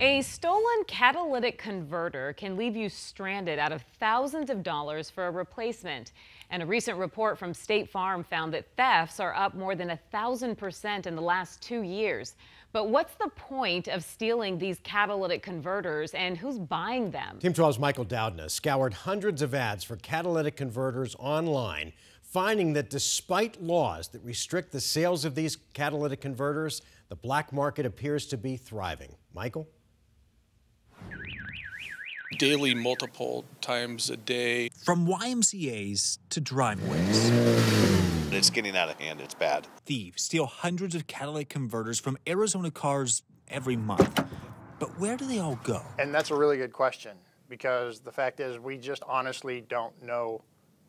A stolen catalytic converter can leave you stranded out of thousands of dollars for a replacement. And a recent report from State Farm found that thefts are up more than a thousand percent in the last two years. But what's the point of stealing these catalytic converters and who's buying them? Team 12's Michael Doudna scoured hundreds of ads for catalytic converters online, finding that despite laws that restrict the sales of these catalytic converters, the black market appears to be thriving. Michael? Daily multiple times a day. From YMCA's to driveways. It's getting out of hand. It's bad. Thieves steal hundreds of catalytic converters from Arizona cars every month. But where do they all go? And that's a really good question because the fact is we just honestly don't know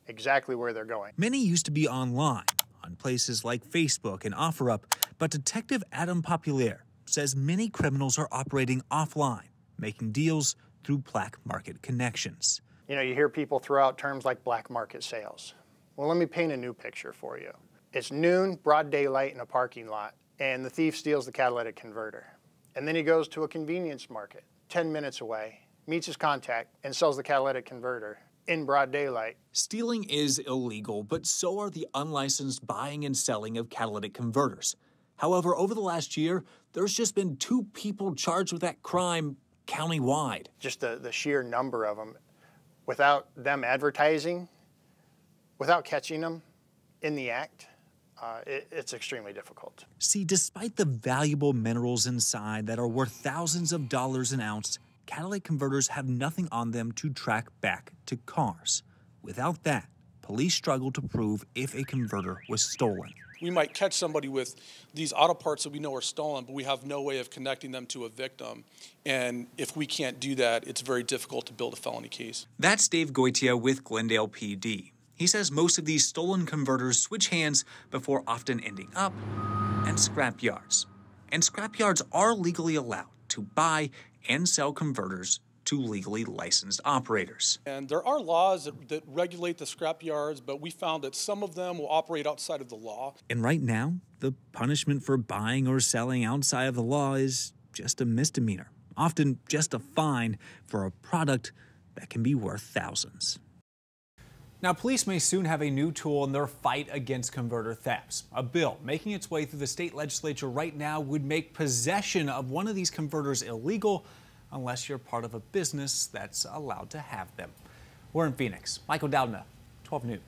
exactly where they're going. Many used to be online on places like Facebook and OfferUp, but Detective Adam Populaire says many criminals are operating offline, making deals through black market connections. You know, you hear people throw out terms like black market sales. Well, let me paint a new picture for you. It's noon, broad daylight in a parking lot, and the thief steals the catalytic converter. And then he goes to a convenience market 10 minutes away, meets his contact, and sells the catalytic converter in broad daylight. Stealing is illegal, but so are the unlicensed buying and selling of catalytic converters. However, over the last year, there's just been two people charged with that crime countywide. Just the, the sheer number of them, without them advertising, without catching them in the act, uh, it, it's extremely difficult. See, despite the valuable minerals inside that are worth thousands of dollars an ounce, catalytic converters have nothing on them to track back to cars. Without that, police struggle to prove if a converter was stolen we might catch somebody with these auto parts that we know are stolen, but we have no way of connecting them to a victim. And if we can't do that, it's very difficult to build a felony case. That's Dave Goitia with Glendale PD. He says most of these stolen converters switch hands before often ending up in scrap yards. And scrap yards are legally allowed to buy and sell converters to legally licensed operators. And there are laws that, that, regulate the scrap yards, but we found that some of them will operate outside of the law. And right now, the punishment for buying or selling outside of the law is just a misdemeanor, often just a fine for a product that can be worth thousands. Now, police may soon have a new tool in their fight against converter thefts. A bill making its way through the state legislature right now would make possession of one of these converters illegal unless you're part of a business that's allowed to have them. We're in Phoenix. Michael Doudna, 12 News.